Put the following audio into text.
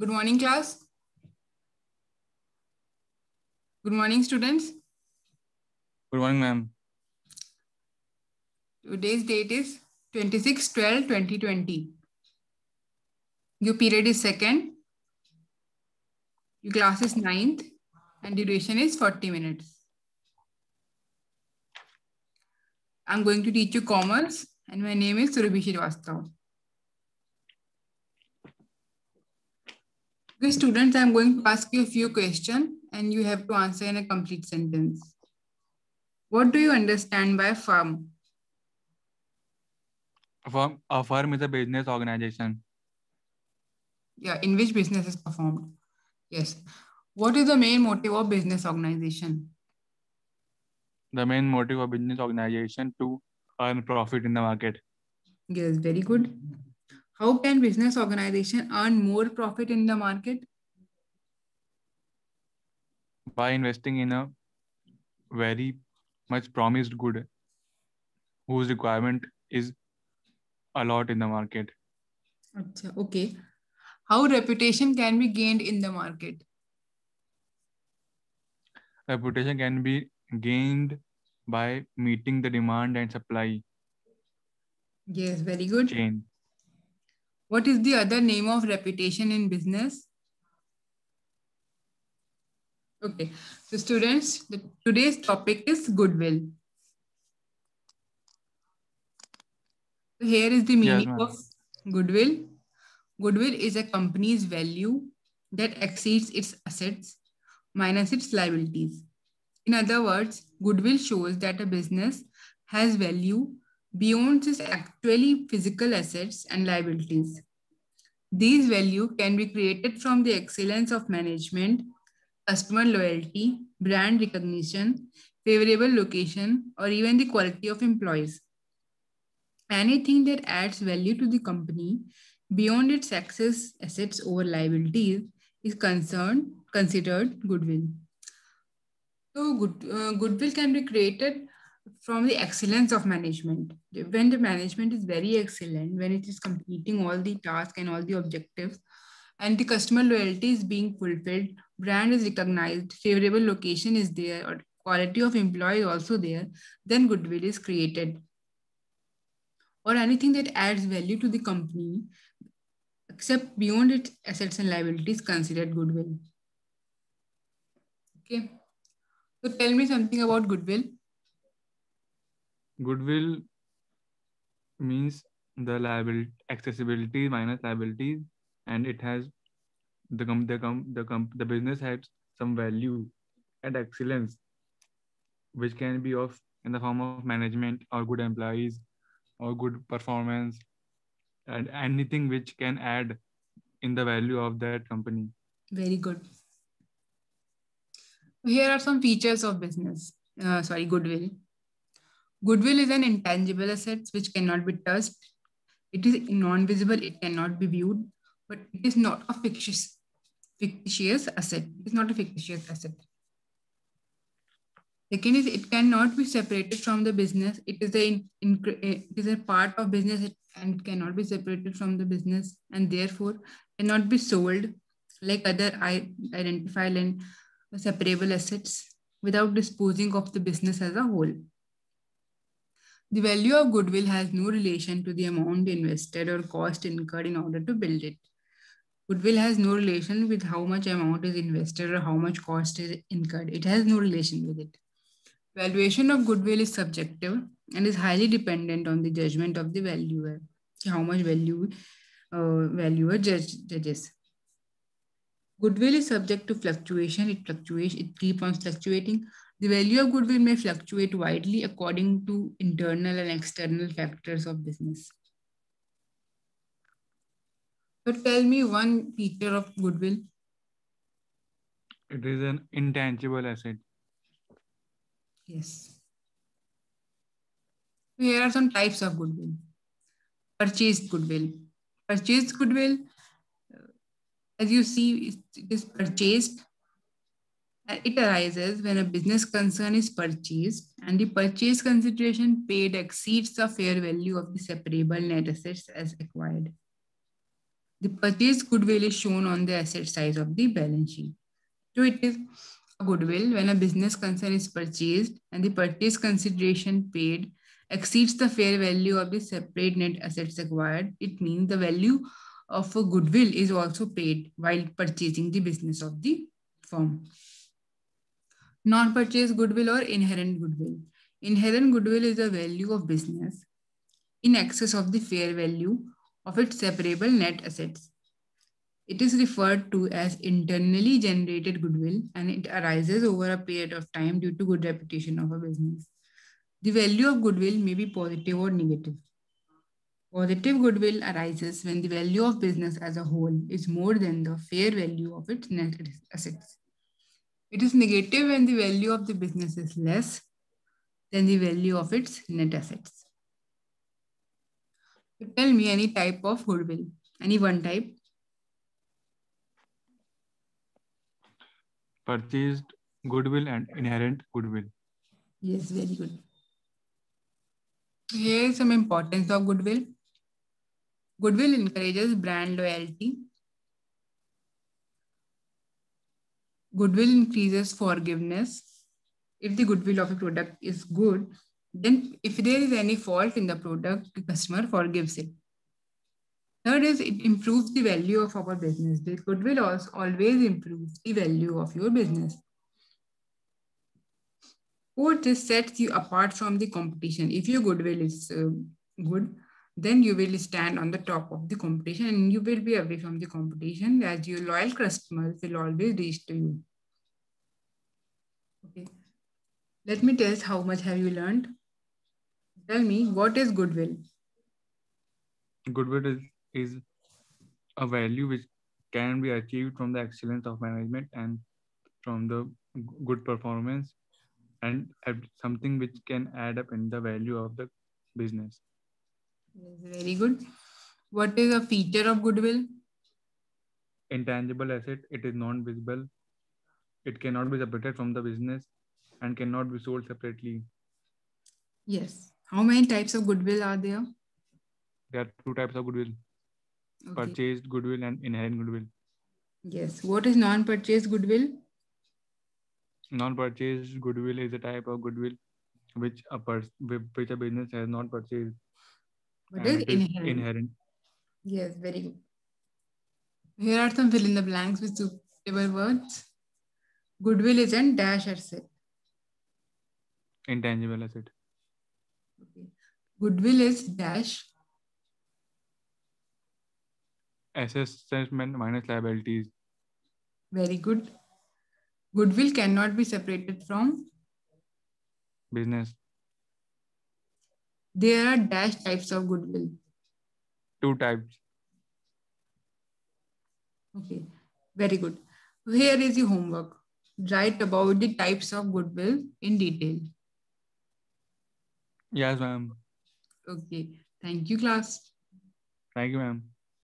Good morning, class. Good morning, students. Good morning, ma'am. Today's date is 26 12 2020. Your period is second. Your class is ninth and duration is 40 minutes. I'm going to teach you commerce and my name is Surabhi Srivastava. Okay, students, I'm going to ask you a few questions and you have to answer in a complete sentence. What do you understand by firm? A firm, a firm is a business organization. Yeah, in which business is performed? Yes. What is the main motive of business organization? The main motive of business organization to earn profit in the market. Yes, very good. How can business organization earn more profit in the market? By investing in a very much promised good whose requirement is a lot in the market. Achha, okay. How reputation can be gained in the market? Reputation can be gained by meeting the demand and supply Yes, very good. chain. What is the other name of reputation in business? Okay, so students, the, today's topic is goodwill. So here is the meaning ma'am. of goodwill. Goodwill is a company's value that exceeds its assets minus its liabilities. In other words, goodwill shows that a business has value beyond its actually physical assets and liabilities. These value can be created from the excellence of management, customer loyalty, brand recognition, favorable location, or even the quality of employees. Anything that adds value to the company beyond its access assets or liabilities is concerned considered goodwill. So good, uh, goodwill can be created from the excellence of management. When the management is very excellent, when it is completing all the tasks and all the objectives, and the customer loyalty is being fulfilled, brand is recognized, favorable location is there, or quality of employee also there, then goodwill is created. Or anything that adds value to the company, except beyond its assets and liabilities, considered goodwill. Okay. So tell me something about goodwill. Goodwill means the liability accessibility minus liabilities, and it has the com the com the com the business has some value and excellence, which can be of in the form of management or good employees or good performance and anything which can add in the value of that company. Very good. Here are some features of business. Uh, sorry, goodwill. Goodwill is an intangible asset which cannot be touched. It is non-visible. It cannot be viewed, but it is not a fictitious, fictitious asset. It is not a fictitious asset. Second is it cannot be separated from the business. It is a in, in, eh, it is a part of business and cannot be separated from the business and therefore cannot be sold like other identifiable and separable assets without disposing of the business as a whole. The value of goodwill has no relation to the amount invested or cost incurred in order to build it. Goodwill has no relation with how much amount is invested or how much cost is incurred. It has no relation with it. Valuation of goodwill is subjective and is highly dependent on the judgment of the valuer. How much value uh, valuer judge, judges. Goodwill is subject to fluctuation. It fluctuates, it keeps on fluctuating. The value of goodwill may fluctuate widely according to internal and external factors of business. So tell me one feature of goodwill. It is an intangible asset. Yes. Here are some types of goodwill. Purchased goodwill. Purchased goodwill, uh, as you see, it it is purchased. It arises when a business concern is purchased and the purchase consideration paid exceeds the fair value of the separable net assets as acquired. The purchase goodwill is shown on the asset side of the balance sheet. So it is a goodwill when a business concern is purchased and the purchase consideration paid exceeds the fair value of the separate net assets acquired. It means the value of a goodwill is also paid while purchasing the business of the firm. Non-purchase goodwill or inherent goodwill. Inherent goodwill is the value of business in excess of the fair value of its separable net assets. It is referred to as internally generated goodwill and it arises over a period of time due to good reputation of a business. The value of goodwill may be positive or negative. Positive goodwill arises when the value of business as a whole is more than the fair value of its net assets. It is negative when the value of the business is less than the value of its net assets. So tell me any type of goodwill, any one type. Purchased goodwill and inherent goodwill. Yes, very good. Here is some importance of goodwill. Goodwill encourages brand loyalty. Goodwill increases forgiveness. If the goodwill of a product is good, then if there is any fault in the product, the customer forgives it. Third is it improves the value of our business. The goodwill also always improves the value of your business. Fourth is sets you apart from the competition. If your goodwill is uh, good, then you will stand on the top of the competition and you will be away from the competition as your loyal customers will always reach to you. Okay. Let me test how much have you learned. Tell me, what is goodwill? Goodwill is, is a value which can be achieved from the excellence of management and from the good performance and something which can add up in the value of the business. Very good. What is a feature of goodwill? Intangible asset. It is non-visible. It cannot be separated from the business and cannot be sold separately. Yes. How many types of goodwill are there? There are two types of goodwill. Okay. Purchased goodwill and inherent goodwill. Yes. What is non-purchased goodwill? Non-purchased goodwill is a type of goodwill which a pers- which a business has not purchased. What is inherent? inherent? Yes, very good. Here are some fill in the blanks with suitable words. Goodwill is an dash asset. Intangible asset. Okay. Goodwill is dash. Assessment minus liabilities. Very good. Goodwill cannot be separated from business. There are dash types of goodwill. Two types. Okay, very good. Here is the homework. Write about the types of goodwill in detail. Yes, ma'am. Okay. Thank you, class. Thank you, ma'am.